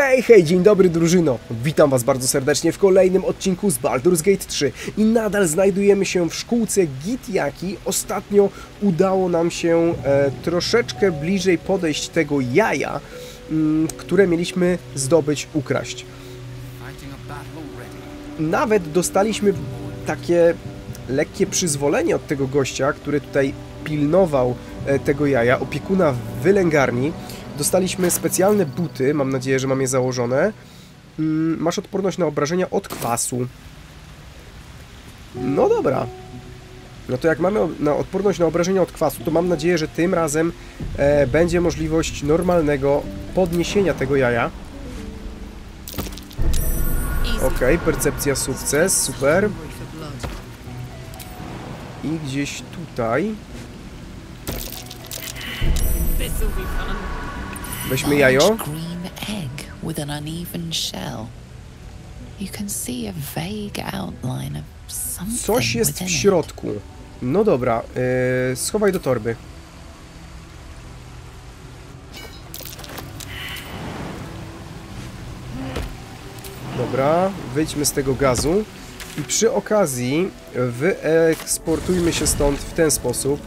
Hej, hej, dzień dobry drużyno! Witam was bardzo serdecznie w kolejnym odcinku z Baldur's Gate 3 i nadal znajdujemy się w szkółce Gitiaki. Ostatnio udało nam się e, troszeczkę bliżej podejść tego jaja, m, które mieliśmy zdobyć, ukraść. Nawet dostaliśmy takie lekkie przyzwolenie od tego gościa, który tutaj pilnował e, tego jaja, opiekuna w wylęgarni. Dostaliśmy specjalne buty, mam nadzieję, że mam je założone. Mm, Masz odporność na obrażenia od kwasu. No dobra. No to jak mamy na odporność na obrażenia od kwasu, to mam nadzieję, że tym razem e, będzie możliwość normalnego podniesienia tego jaja. Okej, percepcja sukces, super. I gdzieś tutaj weźmy jajo. large green egg with an uneven shell. You can see a vague outline of something Coś jest w środku. No dobra, yy, schowaj do torby. Dobra, wyjdźmy z tego gazu i przy okazji wyeksportujmy się stąd w ten sposób.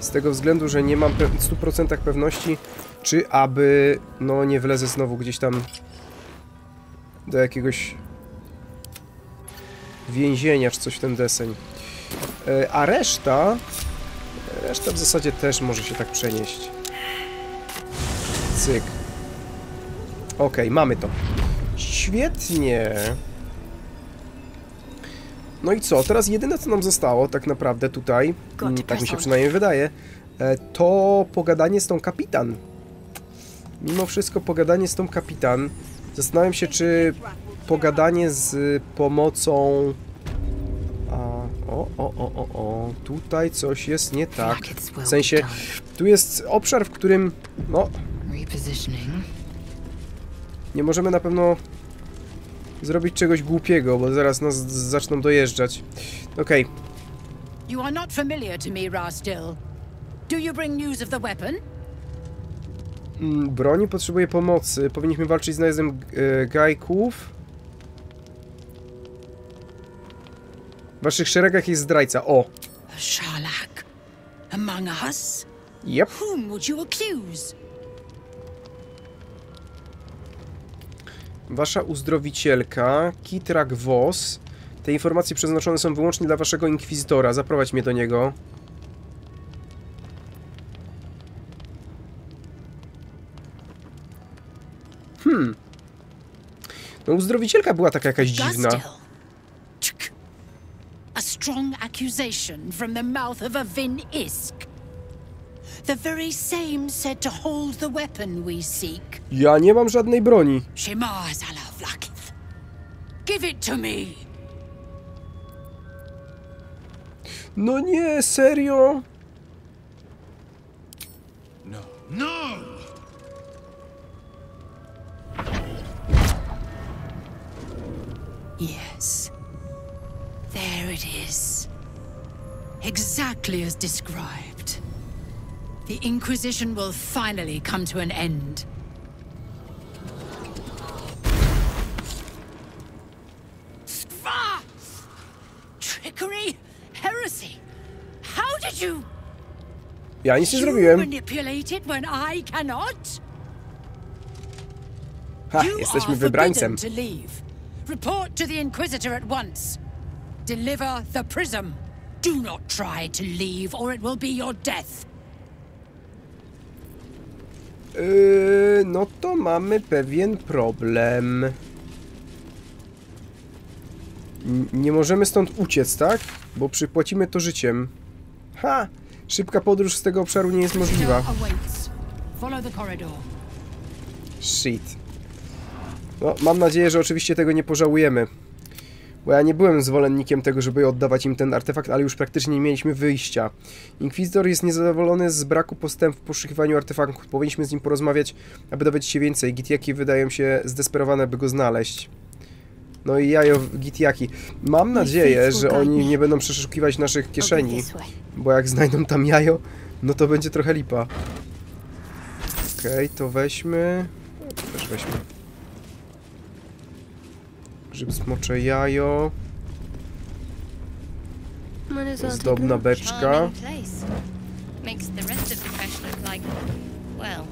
Z tego względu, że nie mam w 100% pewności, czy aby no nie wlezę znowu gdzieś tam do jakiegoś więzienia, czy coś w ten deseń. E, A reszta... Reszta w zasadzie też może się tak przenieść. Cyk. Okej, mamy to. Świetnie. No i co? Teraz jedyne co nam zostało tak naprawdę tutaj, tak mi się przynajmniej wydaje, e, to pogadanie z tą kapitan. Mimo wszystko pogadanie z tą kapitan. Zastanawiam się, czy pogadanie z pomocą... A, o, o, o, o, o, tutaj coś jest nie tak. W sensie, tu jest obszar, w którym, no, Repositioning. nie możemy na pewno zrobić czegoś głupiego, bo zaraz nas zaczną dojeżdżać. Okej, You are not familiar to me, Rastil. Do you bring news of the weapon? Mm, broni potrzebuje pomocy. Powinniśmy walczyć z najezdem e, gajków. W waszych szeregach jest zdrajca. O! A Sharlak. Among us? Yep. Whom would you accuse? Wasza uzdrowicielka, Kitrak Vos. Te informacje przeznaczone są wyłącznie dla waszego inkwizytora. Zaprowadź mnie do niego. No uzdrowicielka była taka jakaś dziwna. A strong accusation from the mouth of a Vin Isk. The very same said to hold the weapon we seek. Ja nie mam żadnej broni. Shemar Zalavlakith. Give it to me. No nie, serio? Yes. There it is. Exactly as described. The Inquisition will finally come to an end. Ah! Trickery? Heresy? How did you... Ja nic nie you zrobiłem. when I cannot? Ha, jesteśmy wybrańcem. to leave. Report to the Inquisitor at once. Deliver the prism. Do not try to leave, or it will be your death. Yy, no to mamy pewien problem. N- nie możemy stąd uciec, tak? Bo przypłacimy to życiem. Ha! Szybka podróż z tego obszaru nie jest możliwa. Shit. No, mam nadzieję, że oczywiście tego nie pożałujemy. Bo ja nie byłem zwolennikiem tego, żeby oddawać im ten artefakt, ale już praktycznie nie mieliśmy wyjścia. Inkwizytor jest niezadowolony z braku postępu w poszukiwaniu artefaktu. Powinniśmy z nim porozmawiać, aby dowiedzieć się więcej. Gitiaki wydają się zdesperowane, by go znaleźć. No i jajo Gitiaki. Mam nadzieję, że oni nie będą przeszukiwać naszych kieszeni. Bo jak znajdą tam jajo, no to będzie trochę lipa. Okej, to weźmy. To też weźmy. Grzyb smocze jajo. Zdobna beczka. Makes the rest of the crash look like, well,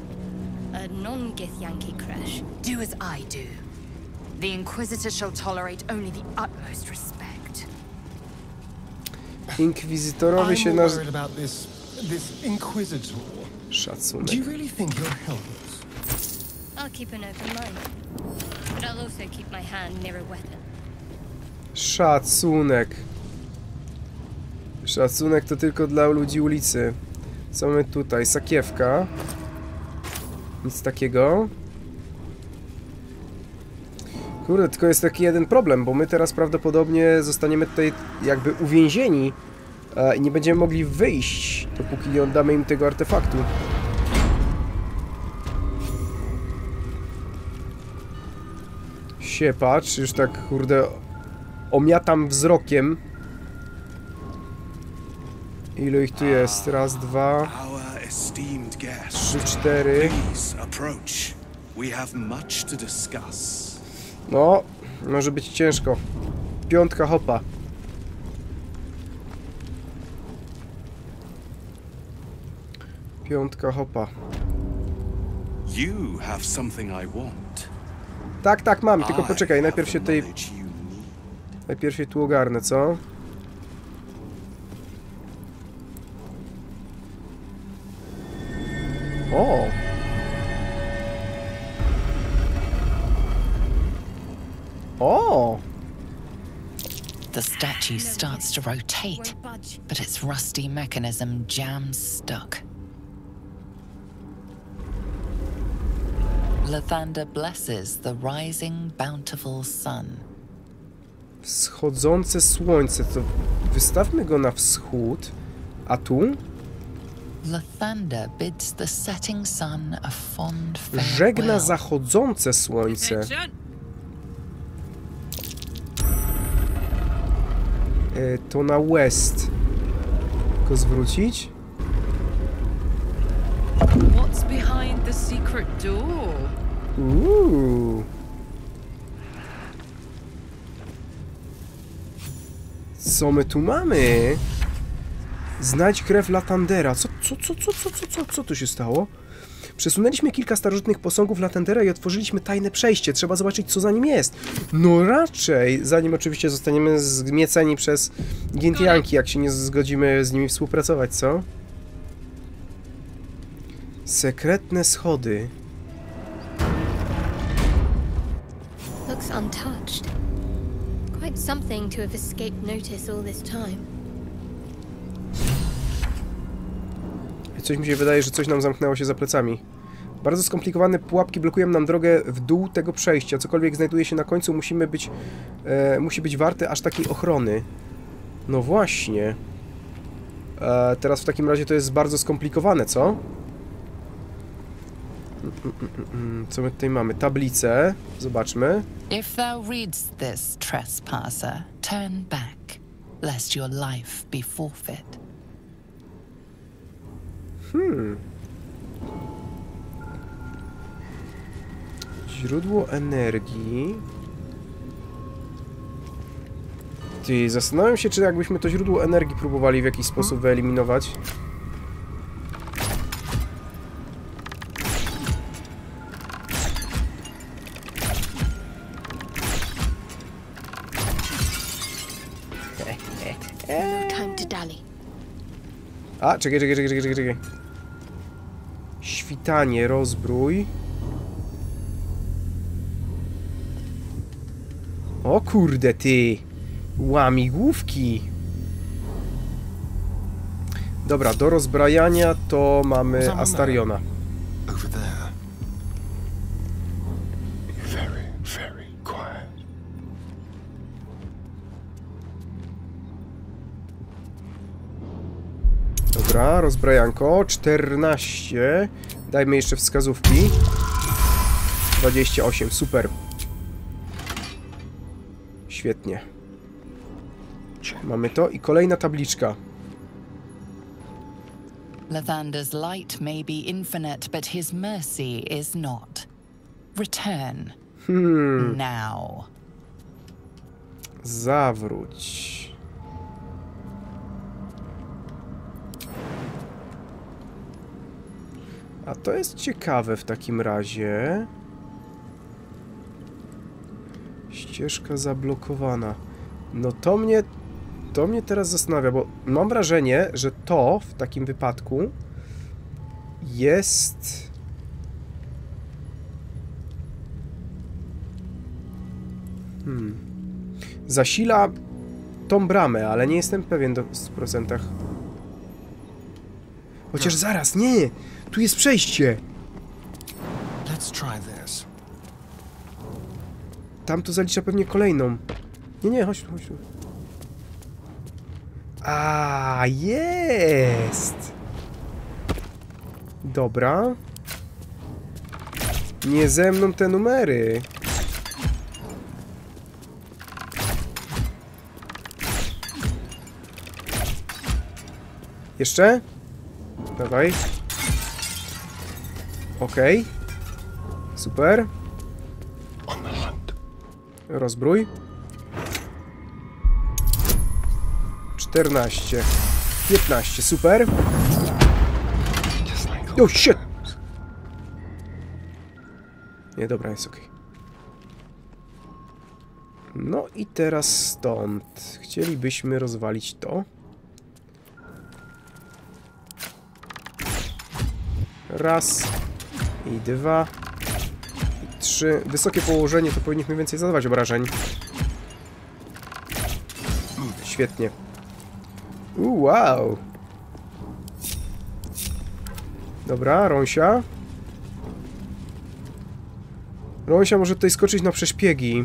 a non-Githyanki crash. Do as I do. The Inquisitor shall tolerate only the utmost respect. Inkwizytorowy I'm się this, this Inquisitor. Do Szacunek. you really think he'll help us? I'll keep an open mind. My. Szacunek. Szacunek to tylko dla ludzi ulicy. Co mamy tutaj? Sakiewka. Nic takiego. Kurde, tylko jest taki jeden problem, bo my teraz prawdopodobnie zostaniemy tutaj jakby uwięzieni e, i nie będziemy mogli wyjść, dopóki nie oddamy im tego artefaktu. Siepacz, już tak kurde omiatam wzrokiem. Ilu ich tu jest? Raz, dwa, trzy, cztery. No, może być ciężko. Piątka hopa. Piątka hopa. You have something I want. Tak, tak, mam, tylko poczekaj, najpierw się need. najpierw się tu ogarnę, co? O! O! The statue starts to rotate, but its rusty mechanism jams stuck. Lathander blesses the rising, bountiful sun. Wschodzące słońce, to wystawmy go na wschód, a tu Lathander bids the setting sun a fond żegna farewell. zachodzące słońce. E, to na west. Tylko zwrócić? What's behind the secret door? Uuu. Co my tu mamy? Znajdź krew Latandera. Co, co, co, co, co, co, co, co tu się stało? Przesunęliśmy kilka starożytnych posągów Latandera i otworzyliśmy tajne przejście. Trzeba zobaczyć, co za nim jest. No raczej, zanim oczywiście zostaniemy zgnieceni przez Gintianki, jak się nie zgodzimy z nimi współpracować, co? Sekretne schody. Untouched. Quite something to have escaped notice all this time. Coś mi się wydaje, że coś nam zamknęło się za plecami. Bardzo skomplikowane pułapki blokują nam drogę w dół tego przejścia. Cokolwiek znajduje się na końcu, musimy być, e, musi być warte aż takiej ochrony. No właśnie. E, teraz w takim razie to jest bardzo skomplikowane, co? Co my tutaj mamy? Tablicę. Zobaczmy. If thou readst this, trespasser, turn back, lest your life be forfeit. Źródło energii. Ty, zastanawiam się, czy jakbyśmy to źródło energii próbowali w jakiś sposób wyeliminować. A, czekaj, czekaj, czekaj, czekaj, czekaj. Świtanie, rozbrój. O kurde, ty! Łamigłówki! Dobra, do rozbrajania to mamy. Astariona. Dobra, rozbrajanko. 14. Dajmy jeszcze wskazówki. 28, super. Świetnie. Mamy to i kolejna tabliczka. Lathander's light may be infinite, but his mercy is not. Return. Now. Zawróć. A to jest ciekawe w takim razie. Ścieżka zablokowana. No to mnie... To mnie teraz zastanawia, bo mam wrażenie, że to w takim wypadku jest... Hmm. Zasila tą bramę, ale nie jestem pewien do 100%. Chociaż zaraz, nie! Tu jest przejście! Let's try this. Tam to zalicza pewnie kolejną. Nie, nie, chodź tu, chodź tu. A, jest! Dobra. Nie ze mną te numery. Jeszcze? Dawaj. Okej. Super. The hunt. Rozbrój. 14. 15, super. Oh shit! Nie, dobra, jest ok. No i teraz stąd. Chcielibyśmy rozwalić to. Raz. I dwa. I trzy. Wysokie położenie to powinniśmy więcej zadawać obrażeń. Świetnie. U, wow. Dobra, Rąsia. Rąsia może tutaj skoczyć na przeszpiegi.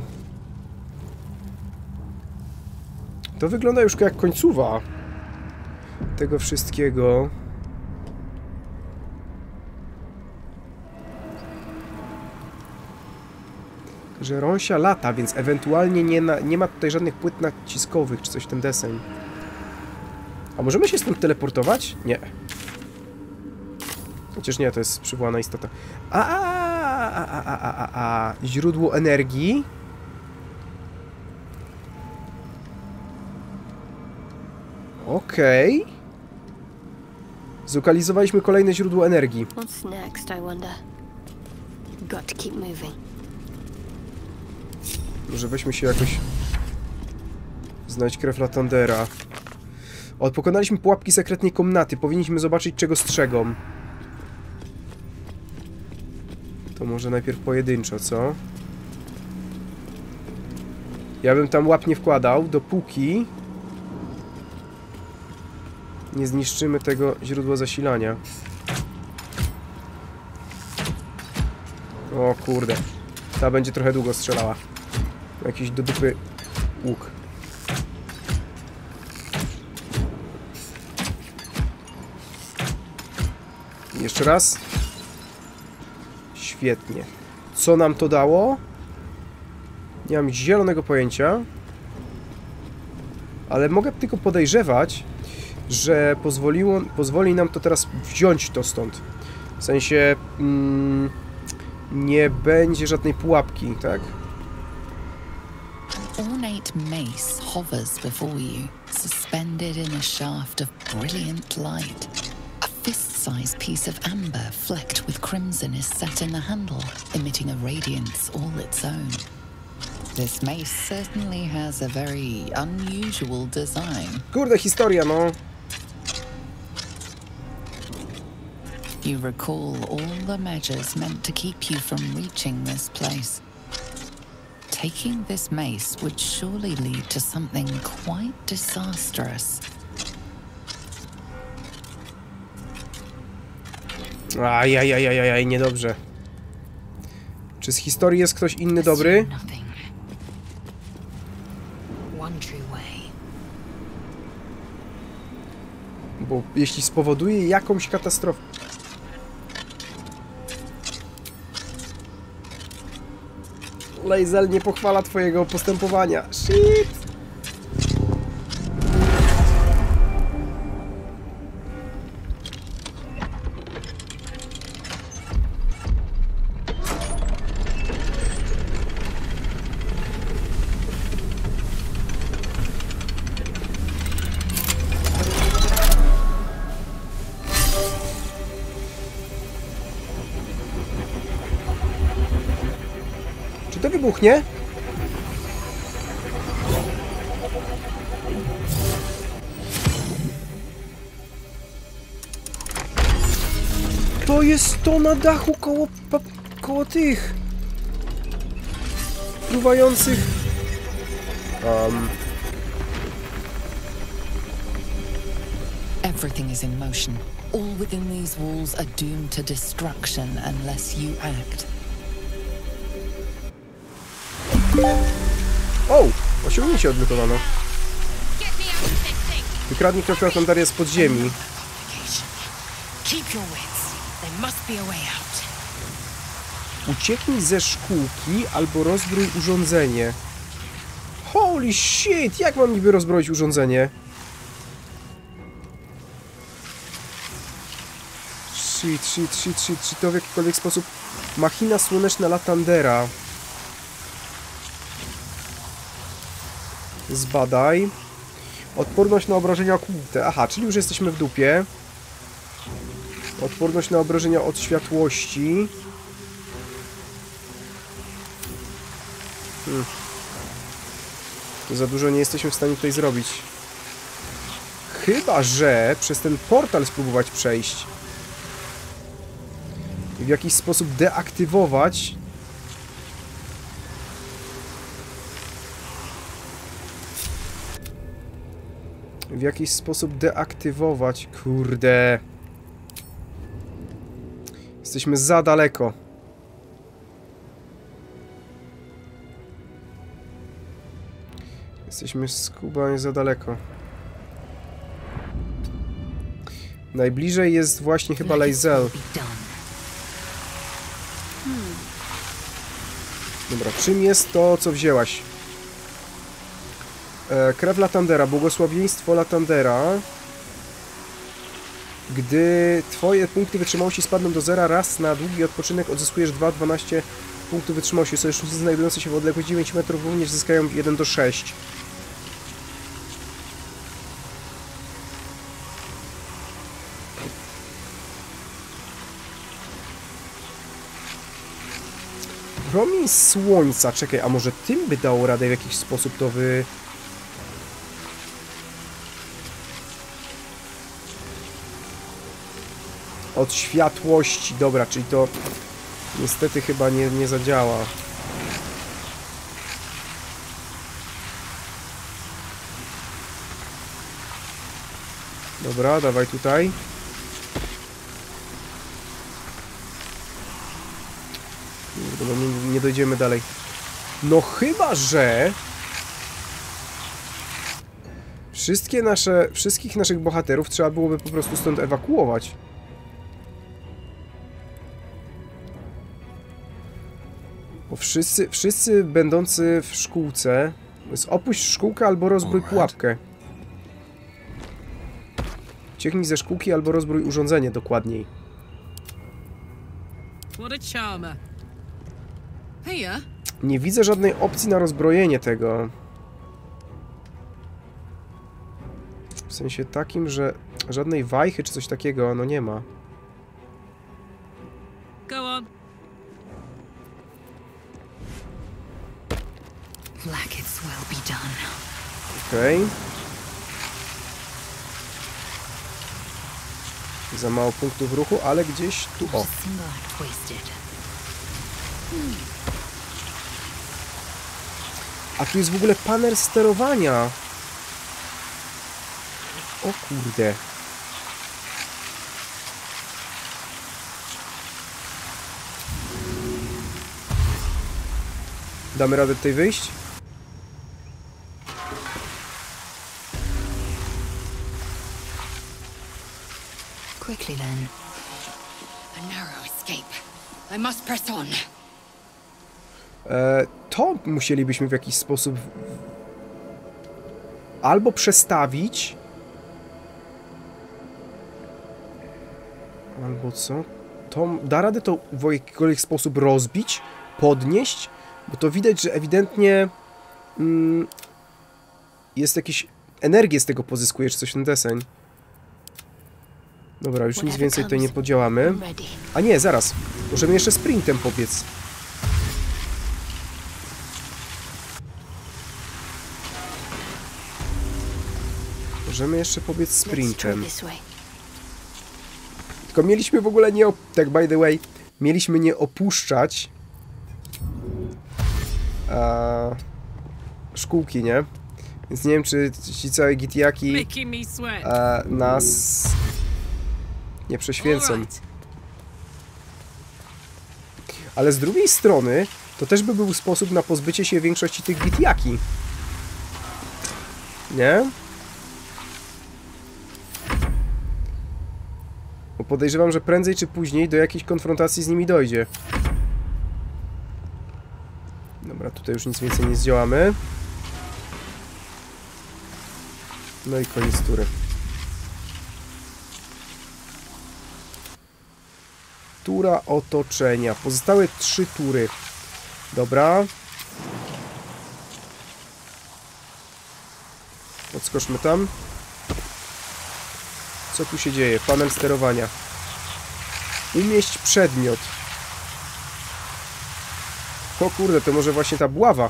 To wygląda już jak końcowa tego wszystkiego. Że Rąsia lata, więc ewentualnie nie, na, nie ma tutaj żadnych płyt naciskowych czy coś w ten deseń. A możemy się stąd teleportować? Nie. Chociaż nie, to jest przywołana istota. A, a, a, a, a, a, a. Źródło energii. Okej. Zlokalizowaliśmy kolejne źródło energii. What's next, I wonder? Got to keep moving. Może weźmy się jakoś... Znaleźć krew Latandera. O, pokonaliśmy pułapki sekretnej komnaty. Powinniśmy zobaczyć, czego strzegą. To może najpierw pojedynczo, co? Ja bym tam łap nie wkładał, dopóki nie zniszczymy tego źródła zasilania. O kurde. Ta będzie trochę długo strzelała. Jakiś do dupy łuk. Jeszcze raz. Świetnie. Co nam to dało? Nie mam zielonego pojęcia. Ale mogę tylko podejrzewać, że pozwoliło, pozwoli nam to teraz wziąć to stąd. W sensie mm, nie będzie żadnej pułapki, tak? Mace hovers before you, suspended in a shaft of brilliant light. A fist-sized piece of amber flecked with crimson is set in the handle, emitting a radiance all its own. This mace certainly has a very unusual design. Kurde, historia, no. You recall all the measures meant to keep you from reaching this place. Taking this mace would surely lead to something quite disastrous. Ajajajajaj, niedobrze. Czy z historii jest ktoś inny dobry? Nothing. One true way. Bo jeśli spowoduje jakąś katastrofę... Lazel nie pochwala twojego postępowania. Shit! To? To jest to na dachu koło, koło tych fruwających. Um, Everything is in motion. All within these walls are doomed to destruction unless you act. O! Osiągnięcie odblokowano. Wykradnij krew Latandarię z podziemi. Ucieknij ze szkółki albo rozbrój urządzenie. Holy shit! Jak mam niby rozbroić urządzenie? Shit, shit, shit, shit, czy to w jakikolwiek sposób... Machina słoneczna Latandera. Zbadaj. Odporność na obrażenia okulte. Aha, czyli już jesteśmy w dupie. Odporność na obrażenia od światłości. Hmm. To za dużo nie jesteśmy w stanie tutaj zrobić. Chyba, że przez ten portal spróbować przejść. I w jakiś sposób deaktywować w jakiś sposób deaktywować. Kurde. Jesteśmy za daleko. Jesteśmy skubanie za daleko. Najbliżej jest właśnie chyba done. Dobra, czym jest to, co wzięłaś? E, krew Latandera, błogosławieństwo Latandera. Gdy twoje punkty wytrzymałości spadną do zera, raz na długi odpoczynek odzyskujesz 2-12 punktów wytrzymałości. Sojusznicy znajdujący się w odległości 9 metrów również zyskają 1 do 6. Promień słońca, czekaj, a może tym by dało radę w jakiś sposób to wy... Od światłości, dobra, czyli to niestety chyba nie, nie zadziała. Dobra, dawaj tutaj. No nie, nie dojdziemy dalej. No chyba, że... Wszystkie nasze, wszystkich naszych bohaterów trzeba byłoby po prostu stąd ewakuować. Bo wszyscy, wszyscy będący w szkółce... opuść szkółkę albo rozbrój pułapkę. Ucieknij ze szkółki albo rozbrój urządzenie dokładniej. What a charmer. Here? Nie widzę żadnej opcji na rozbrojenie tego. W sensie takim, że żadnej wajchy czy coś takiego, no nie ma. Okej. Za mało punktów ruchu, ale gdzieś tu... O, a tu jest w ogóle panel sterowania. O kurde. Damy radę tutaj wyjść? Press on. E, to musielibyśmy w jakiś sposób albo przestawić, albo co? To da radę to w jakikolwiek sposób rozbić, podnieść, bo to widać, że ewidentnie mm, jest jakieś energię z tego pozyskuje, czy coś ten deseń. Dobra, już nic więcej tutaj nie podziałamy. A nie, zaraz. Możemy jeszcze sprintem pobiec. Możemy jeszcze pobiec sprintem. Tylko mieliśmy w ogóle nie... Tak, by the way. Mieliśmy nie opuszczać... A, szkółki, nie? Więc nie wiem, czy ci całe gitiaki nas nie prześwięcą. Alright. Ale z drugiej strony, to też by był sposób na pozbycie się większości tych gitiaki. Nie? Bo podejrzewam, że prędzej czy później do jakiejś konfrontacji z nimi dojdzie. Dobra, tutaj już nic więcej nie zdziałamy. No i koniec tury. Tura otoczenia. Pozostałe trzy tury. Dobra. Podskoczmy tam. Co tu się dzieje? Panel sterowania. Umieść przedmiot. O kurde, to może właśnie ta buława.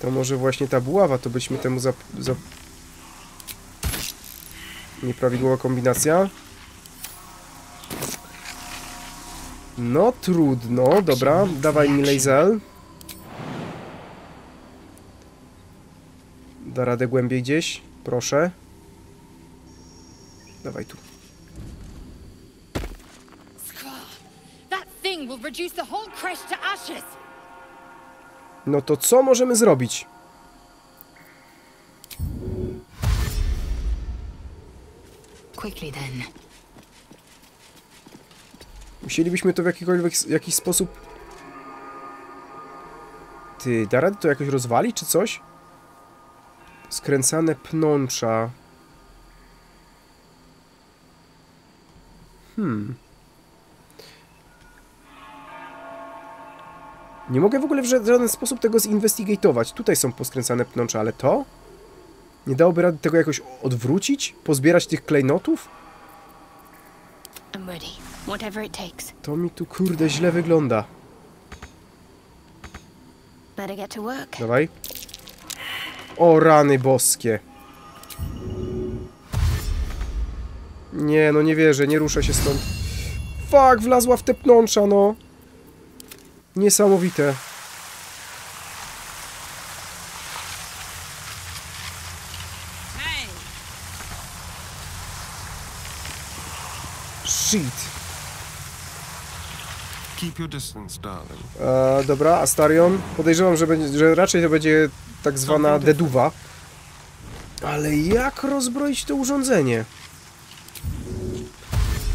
To może właśnie ta buława, to byśmy temu zap... zap... Nieprawidłowa kombinacja. No trudno, dobra, dawaj mi laser. Da radę głębiej gdzieś, proszę. Dawaj tu. No to co możemy zrobić? Musielibyśmy to w jakikolwiek, jakiś sposób... Ty, da radę to jakoś rozwalić, czy coś? Skręcane pnącza. Hmm. Nie mogę w ogóle w ża- żaden sposób tego zinwestigatować. Tutaj są poskręcane pnącza, ale to? Nie dałoby rady tego jakoś odwrócić? Pozbierać tych klejnotów? I'm ready. Whatever it takes. To mi tu kurde źle wygląda. Better get to work. Dawaj. O rany boskie. Nie, no nie wierzę, nie ruszę się stąd. Fuck, wlazła w te pnącza, no. Niesamowite. Shit. Keep your distance, darling. E, dobra, Astarion. Podejrzewam, że, będzie, że raczej to będzie tak zwana deduwa. Ale jak rozbroić to urządzenie?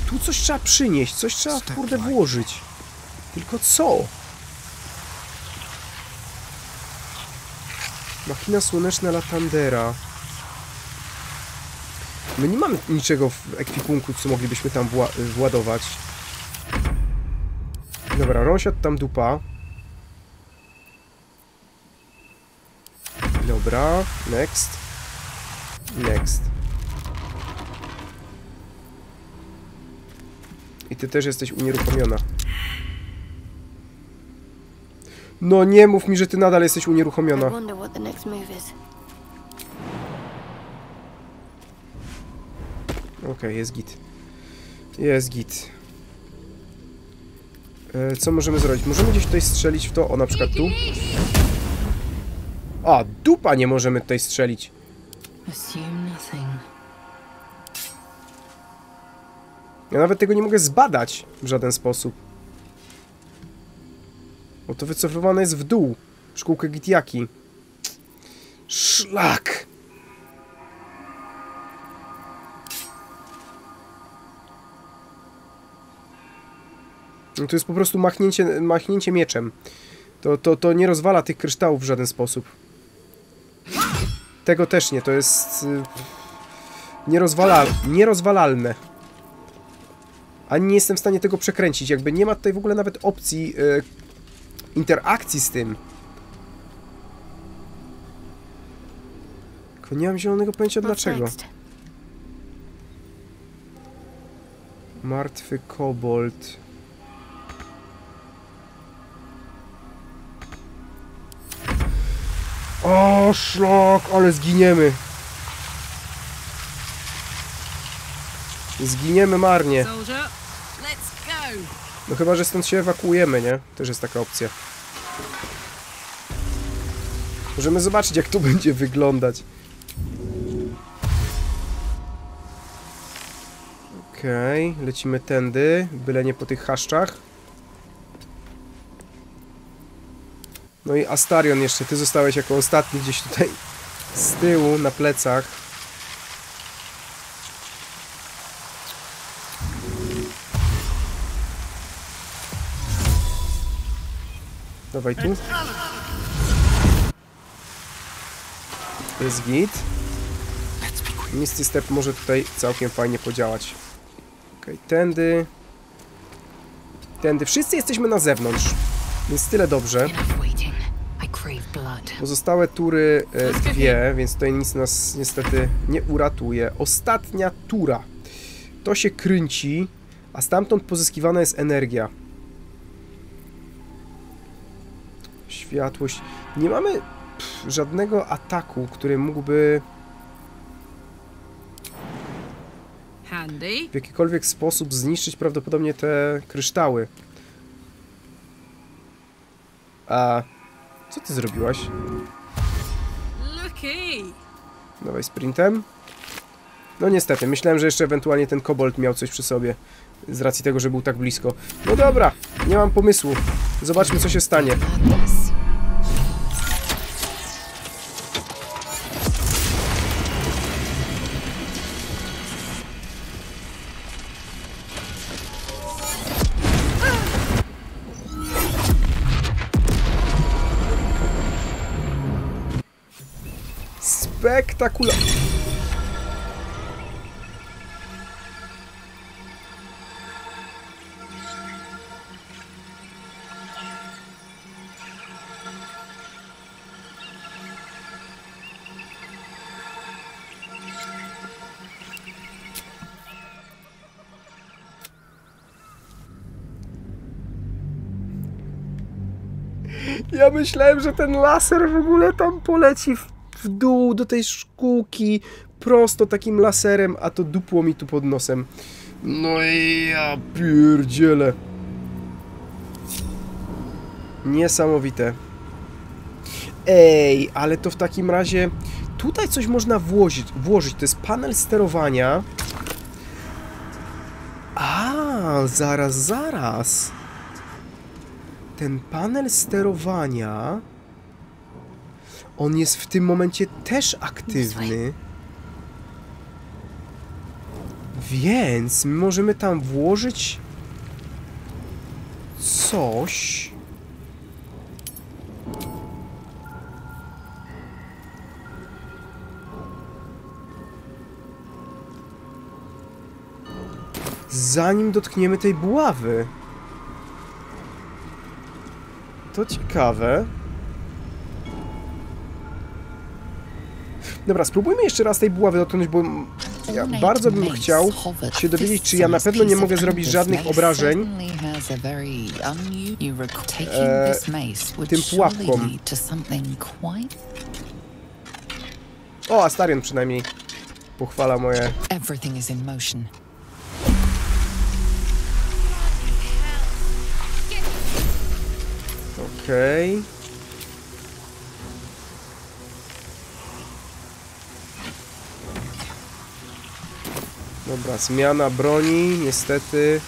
Tu coś trzeba przynieść, coś trzeba kurde włożyć. Tylko co? Machina słoneczna Latandera. My nie mamy niczego w ekwipunku, co moglibyśmy tam wła- władować. Dobra, rąsiad tam dupa. Dobra, next. Next. I ty też jesteś unieruchomiona. No nie mów mi, że ty nadal jesteś unieruchomiona. Okej, jest git. Jest git. E, co możemy zrobić? Możemy gdzieś tutaj strzelić w to, o na przykład tu. A, dupa nie możemy tutaj strzelić. Ja nawet tego nie mogę zbadać w żaden sposób. Bo to wycofywane jest w dół. Szkółkę Gitiaki. Szlak! To jest po prostu machnięcie, machnięcie mieczem. To, to, to nie rozwala tych kryształów w żaden sposób. Tego też nie, to jest... y, Nierozwala, nierozwalalne. Ani nie jestem w stanie tego przekręcić. Jakby nie ma tutaj w ogóle nawet opcji y, interakcji z tym. Tylko nie mam zielonego pojęcia dlaczego. Martwy kobold. O szlak, ale zginiemy. Zginiemy marnie. No chyba, że stąd się ewakuujemy, nie? Też jest taka opcja. Możemy zobaczyć, jak to będzie wyglądać. Okej, lecimy tędy, byle nie po tych chaszczach. No i Astarion jeszcze, ty zostałeś jako ostatni gdzieś tutaj z tyłu, na plecach. Dawaj tu. Jest git. Misty Step może tutaj całkiem fajnie podziałać. Okej, tędy. Tędy. Wszyscy jesteśmy na zewnątrz. Więc tyle dobrze. Pozostałe tury e, dwie, więc tutaj nic nas niestety nie uratuje. Ostatnia tura. To się kręci, a stamtąd pozyskiwana jest energia. Światłość. Nie mamy pff, żadnego ataku, który mógłby w jakikolwiek sposób zniszczyć prawdopodobnie te kryształy. A co ty zrobiłaś? Dawaj sprintem. No niestety, myślałem, że jeszcze ewentualnie ten kobold miał coś przy sobie. Z racji tego, że był tak blisko. No dobra, nie mam pomysłu. Zobaczmy, co się stanie. Madness. Spektakularne. Ja myślałem, że ten laser w ogóle tam poleci w, w dół do tej szkółki prosto takim laserem, a to dupło mi tu pod nosem. No i ja pierdzielę. Niesamowite. Ej, ale to w takim razie tutaj coś można włożyć. włożyć. To jest panel sterowania. A, zaraz, zaraz ten panel sterowania on jest w tym momencie też aktywny. Więc my możemy tam włożyć coś. Zanim dotkniemy tej buławy. To ciekawe. Dobra, spróbujmy jeszcze raz tej buławy dotknąć, bo ja bardzo bym chciał się dowiedzieć, czy ja na pewno nie mogę zrobić żadnych obrażeń. e, tym pułapkom. O, Astarion przynajmniej pochwala moje... everything is Dobra, zmiana broni, niestety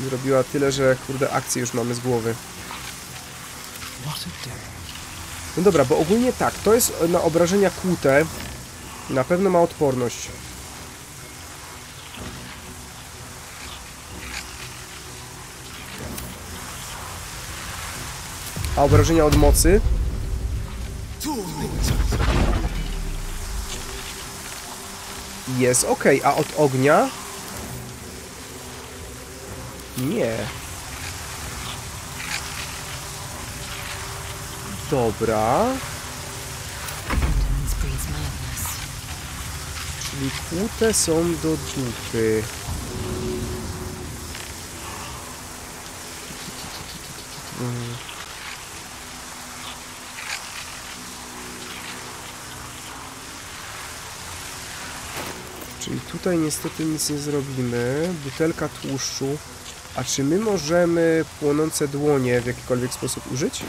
zrobiła tyle, że kurde akcję już mamy z głowy. No dobra, bo ogólnie tak, to jest na obrażenia kłute. Na pewno ma odporność. A obrażenia od mocy? Jest ok, a od ognia? Nie. Dobra. Czyli kłute są do dupy. Czyli tutaj niestety nic nie zrobimy. Butelka tłuszczu. A czy my możemy płonące dłonie w jakikolwiek sposób użyć?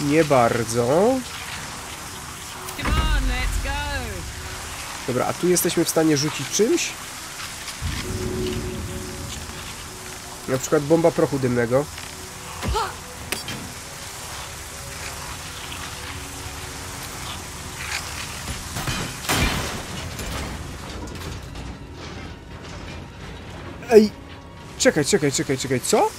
Nie bardzo. Dobra, a tu jesteśmy w stanie rzucić czymś? Na przykład bomba prochu dymnego. Czekaj, czekaj, czekaj, czekaj, co?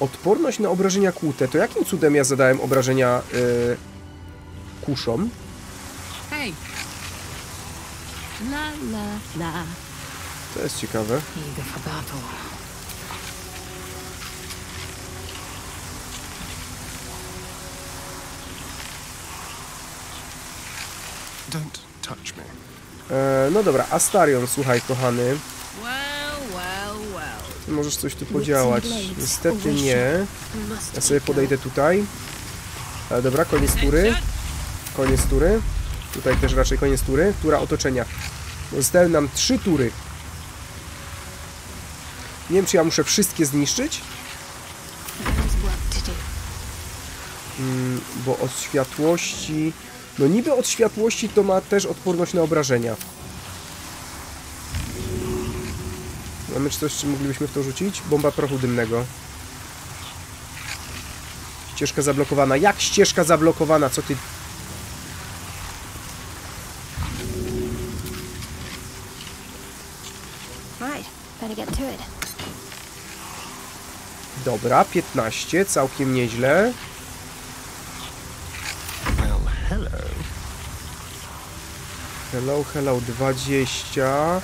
Odporność na obrażenia kłute. To jakim cudem ja zadałem obrażenia yy, kuszom? Hey, La la la. To jest ciekawe. Battle. Don't touch me. E, no dobra, Astarion, słuchaj, kochany. Ty możesz coś tu podziałać. Niestety nie. Ja sobie podejdę tutaj. E, dobra, koniec tury. Koniec tury. Tutaj też raczej koniec tury. Tura otoczenia. Zostały nam trzy tury. Nie wiem, czy ja muszę wszystkie zniszczyć, mm, bo od światłości... No niby od światłości to ma też odporność na obrażenia. Mamy czy coś, czy moglibyśmy w to rzucić? Bomba prochu dymnego. Ścieżka zablokowana. Jak ścieżka zablokowana? Co ty... Dobra, 15, całkiem nieźle. Well, hello. Hello, hello, 20.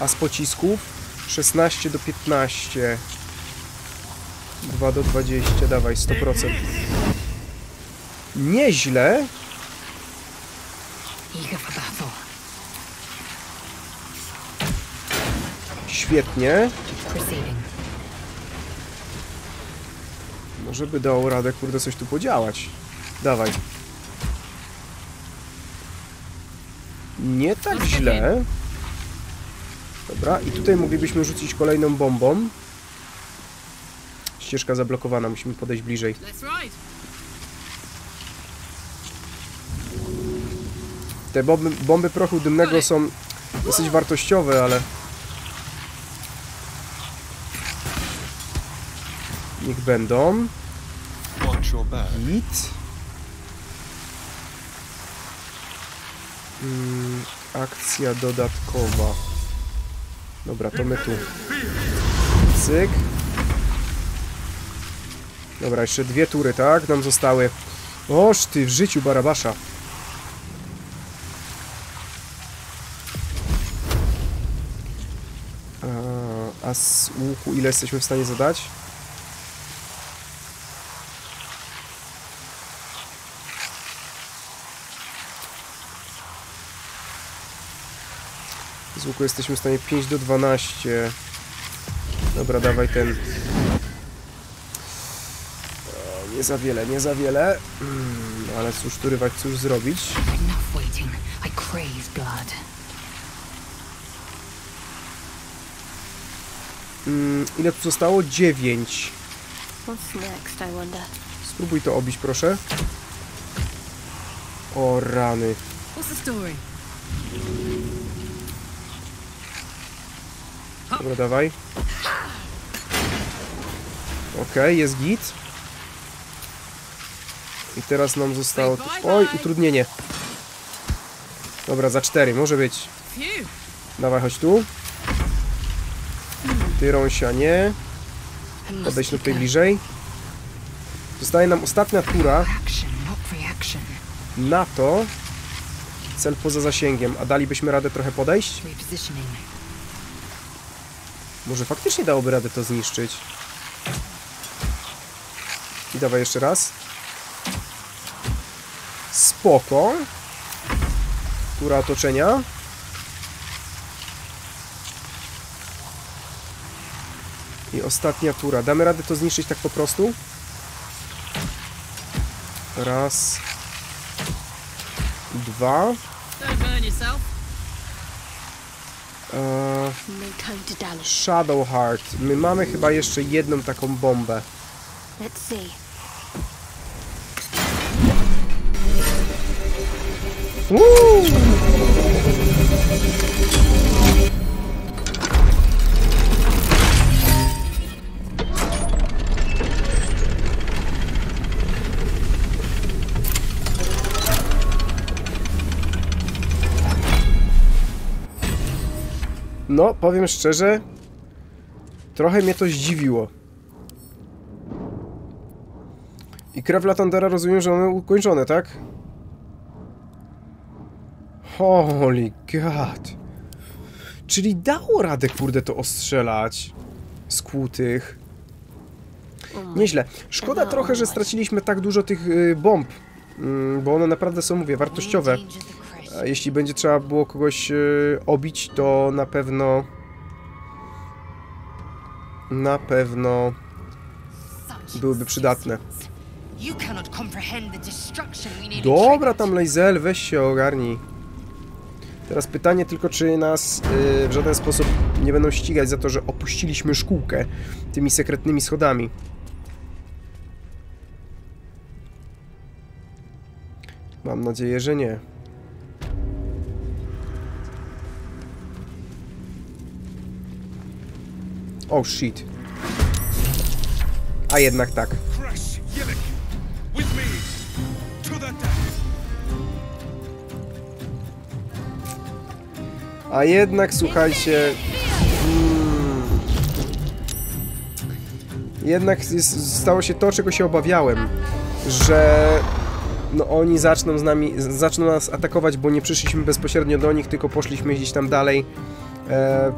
A z pocisków? 16 do 15. 2 do 20, dawaj, 100%. Nieźle. Świetnie. Może by dało radę, kurde, coś tu podziałać. Dawaj. Nie tak źle. Dobra, i tutaj moglibyśmy rzucić kolejną bombą. Ścieżka zablokowana, musimy podejść bliżej. Te bomby, bomby prochu dymnego są dosyć wartościowe, ale... Niech będą. Git. Mm, akcja dodatkowa. Dobra, to my tu. Cyk. Dobra, jeszcze dwie tury, tak? Nam zostały. Oż ty, w życiu Barabasza. A, a z łuku ile jesteśmy w stanie zadać? Z łuku jesteśmy w stanie 5 do 12. Dobra, dawaj ten. O, nie za wiele, nie za wiele. Mm, ale cóż tu rywać, cóż zrobić? Mm, ile tu zostało? 9. What's next, I wonder? Spróbuj to obić, proszę. O rany. What's the story? Dobra, dawaj. Okej, jest git. I teraz nam zostało... tu- Oj, utrudnienie. Dobra, za 4, może być. Dawaj, chodź tu. Ty, Rąsia, nie. Podejdź tutaj bliżej. Zostaje nam ostatnia tura na to. Cel poza zasięgiem. A dalibyśmy radę trochę podejść? Może faktycznie dałoby radę to zniszczyć. I dawaj jeszcze raz. Spoko. Tura otoczenia. I ostatnia tura. Damy radę to zniszczyć tak po prostu? Raz. Dwa. Eee, dally. Shadowheart. My mamy chyba jeszcze jedną taką bombę. Let's No, powiem szczerze, trochę mnie to zdziwiło. I krew Latandera rozumiem, że mamy ukończone, tak? Holy god. Czyli dało radę, kurde, to ostrzelać. Z. Nieźle. Szkoda trochę, że straciliśmy tak dużo tych y, bomb. Mm, bo one naprawdę są, mówię, wartościowe. Jeśli będzie trzeba było kogoś y, obić, to na pewno... Na pewno byłyby przydatne. Dobra tam, Lejzel, weź się ogarnij. Teraz pytanie tylko, czy nas y, w żaden sposób nie będą ścigać za to, że opuściliśmy szkółkę tymi sekretnymi schodami. Mam nadzieję, że nie. Oh shit. A jednak tak. A jednak, słuchajcie... Mm, jednak jest, stało się to, czego się obawiałem. Że no oni zaczną z nami, zaczną nas atakować, bo nie przyszliśmy bezpośrednio do nich, tylko poszliśmy gdzieś tam dalej. E,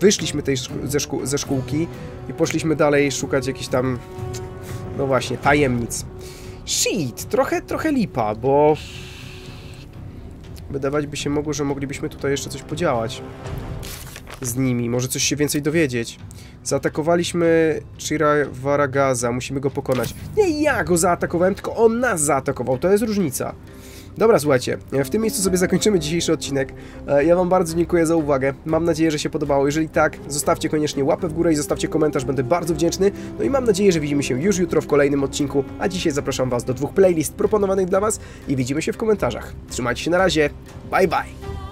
wyszliśmy tej ze, szkół, ze szkółki i poszliśmy dalej szukać jakichś tam, no właśnie, tajemnic. Shit, trochę, trochę lipa, bo Wydawać by się mogło, że moglibyśmy tutaj jeszcze coś podziałać z nimi, może coś się więcej dowiedzieć. Zaatakowaliśmy Chira Varagaza, musimy go pokonać. Nie ja go zaatakowałem, tylko on nas zaatakował, to jest różnica. Dobra, słuchajcie, w tym miejscu sobie zakończymy dzisiejszy odcinek. E, Ja wam bardzo dziękuję za uwagę. Mam nadzieję, że się podobało. Jeżeli tak, zostawcie koniecznie łapę w górę i zostawcie komentarz, będę bardzo wdzięczny. No i mam nadzieję, że widzimy się już jutro w kolejnym odcinku, a dzisiaj zapraszam was do dwóch playlist proponowanych dla was i widzimy się w komentarzach. Trzymajcie się na razie, bye bye!